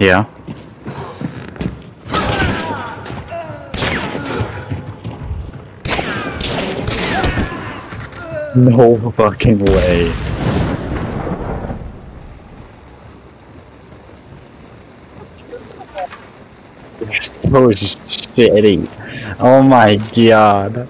Yeah. No fucking way. You're so shitty. Oh my god.